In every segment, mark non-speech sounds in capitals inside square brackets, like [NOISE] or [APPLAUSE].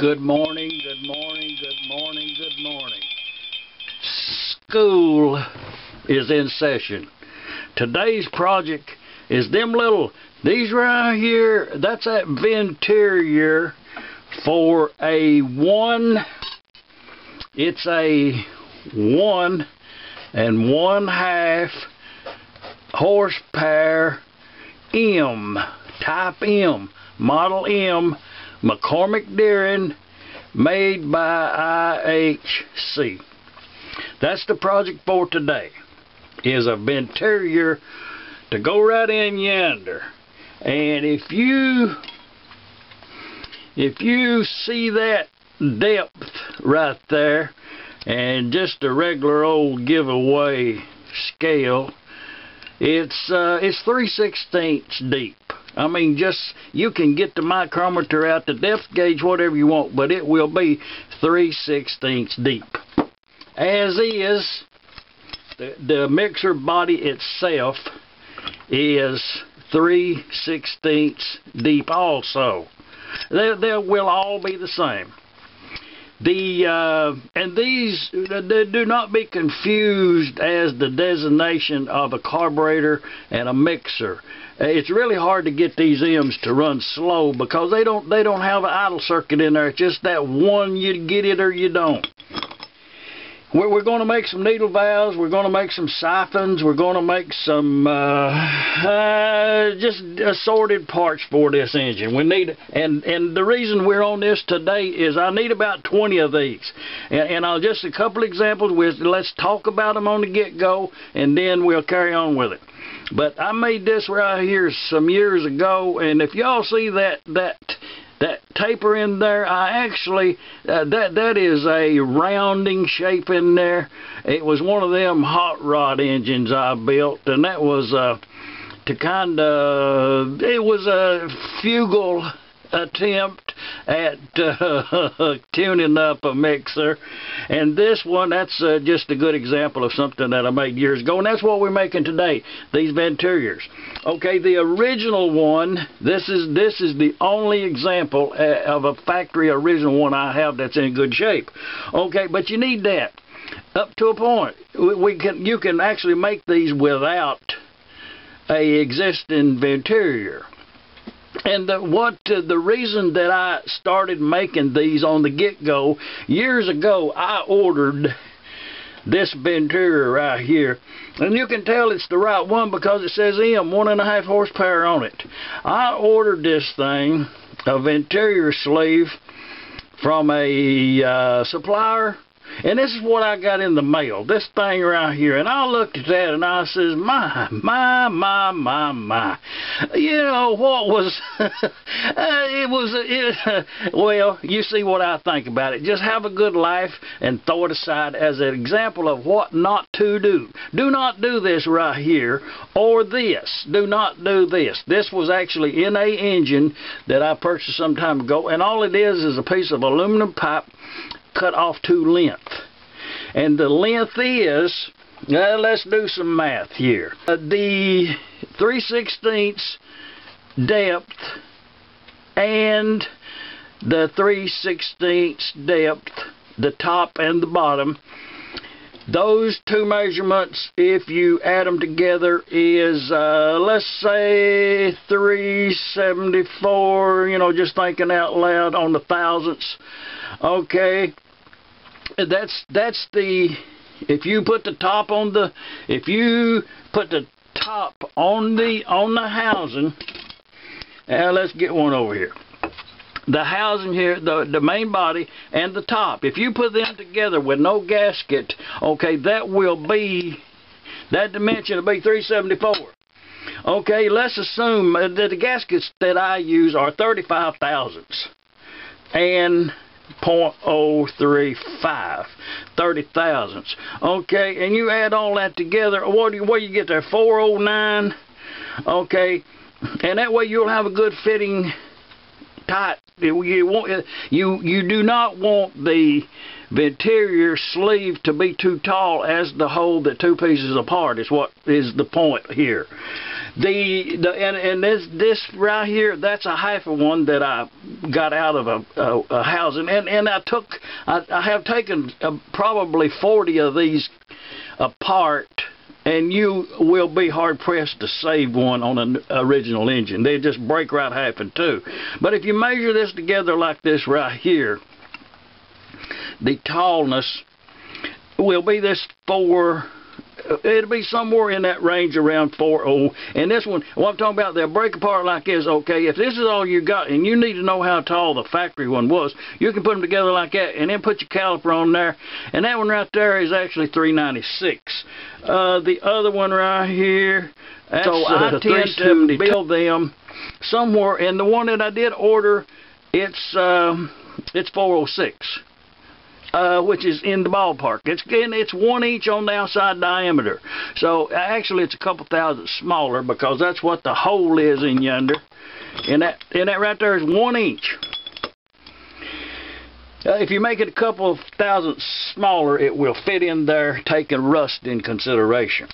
Good morning, good morning, good morning, good morning. School is in session. Today's project is them little, these right here, that's that venturi for a one, it's a one and one half horsepower M, type M, model M McCormick Deering made by IHC. That's the project for today. Is a venturi to go right in yonder. And if you if you see that depth right there and just a regular old giveaway scale, it's uh, it's 3 sixteenths deep. I mean, just you can get the micrometer out, the depth gauge, whatever you want, but it will be 3 sixteenths deep. As is, the, the mixer body itself is 3 sixteenths deep also. They, they will all be the same. The uh, and these do not be confused as the designation of a carburetor and a mixer. It's really hard to get these M's to run slow because they don't they don't have an idle circuit in there. It's just that one you get it or you don't. We're, we're going to make some needle valves. We're going to make some siphons. We're going to make some uh, uh, just assorted parts for this engine. We need and and the reason we're on this today is I need about 20 of these. And, and I'll just a couple examples. With let's talk about them on the get-go, and then we'll carry on with it. But I made this right here some years ago, and if y'all see that that that taper in there, I actually, uh, that that is a rounding shape in there. It was one of them hot rod engines I built, and that was uh, to kind of, it was a fugal attempt at uh, [LAUGHS] tuning up a mixer. And this one, that's uh, just a good example of something that I made years ago. And that's what we're making today, these venturis. Okay, the original one, this is this is the only example uh, of a factory original one I have that's in good shape. Okay, but you need that up to a point. We can you can actually make these without a existing venturi. And the, what uh, the reason that I started making these on the get-go years ago, I ordered this venturi right here. And you can tell it's the right one because it says M, one and a half horsepower on it. I ordered this thing, a venturi sleeve, from a uh, supplier and this is what I got in the mail, this thing right here. And I looked at that and I says, my, my, my, my, my. You know, what was, [LAUGHS] uh, it was, it, uh, [LAUGHS] well, you see what I think about it. Just have a good life and throw it aside as an example of what not to do. Do not do this right here or this. Do not do this. This was actually in a engine that I purchased some time ago. And all it is is a piece of aluminum pipe cut off to length. And the length is, let's do some math here. Uh, the 3 16ths depth and the 3 16ths depth, the top and the bottom, those two measurements, if you add them together, is, uh, let's say, 374, you know, just thinking out loud on the thousandths. Okay, that's that's the if you put the top on the if you put the top on the on the housing. Now let's get one over here. The housing here, the the main body and the top. If you put them together with no gasket, okay, that will be that dimension will be 374. Okay, let's assume that the gaskets that I use are 35 thousandths. And 0.035, 30 thousandths. Okay, and you add all that together, what do you, what do you get there, 409? Okay, and that way you'll have a good fitting tight. You want you you do not want the venturi sleeve to be too tall as to hold the two pieces apart. Is what is the point here. The, the and, and this this right here, that's a half of one that I got out of a, a, a housing, and and I took I, I have taken uh, probably 40 of these apart and you will be hard pressed to save one on an original engine. They just break right half in two. But if you measure this together like this right here, the tallness will be this four it'll be somewhere in that range around 4.0. And this one, what I'm talking about, they'll break apart like this, okay, if this is all you got and you need to know how tall the factory one was, you can put them together like that and then put your caliper on there. And that one right there is actually 396. Uh, the other one right here, that's, so uh, I tend to build them somewhere, and the one that I did order, it's, um, it's 406 uh, which is in the ballpark. It's it's one inch on the outside diameter. So actually, it's a couple thousand smaller because that's what the hole is in yonder. And that and that right there is one inch. Uh, if you make it a couple of thousand smaller, it will fit in there, taking rust in consideration.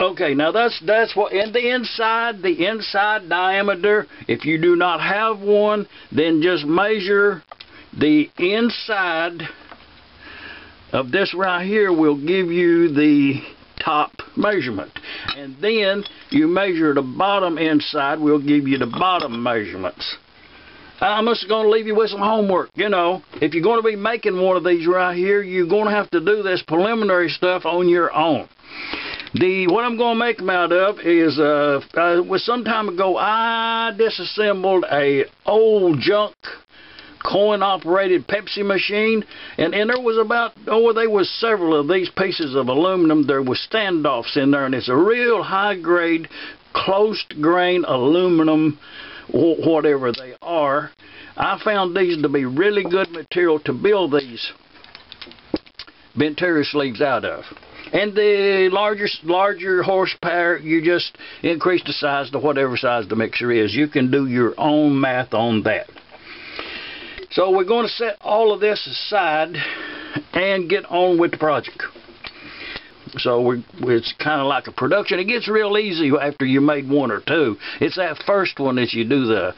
Okay, now that's that's what in the inside, the inside diameter. If you do not have one, then just measure the inside of this right here will give you the top measurement. And then you measure the bottom inside, will give you the bottom measurements. I'm just going to leave you with some homework. You know, if you're going to be making one of these right here, you're going to have to do this preliminary stuff on your own. The what I'm going to make them out of is uh, uh was some time ago I disassembled a old junk coin operated Pepsi machine and, and there was about oh there was several of these pieces of aluminum. There was standoffs in there and it's a real high grade close grain aluminum whatever they are. I found these to be really good material to build these venturi sleeves out of. And the larger larger horsepower you just increase the size to whatever size the mixer is. You can do your own math on that so we're going to set all of this aside and get on with the project. So we it's kind of like a production. It gets real easy after you made one or two. It's that first one that you do the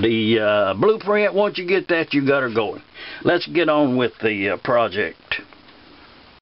the uh, blueprint. Once you get that, you got her going. Let's get on with the uh, project.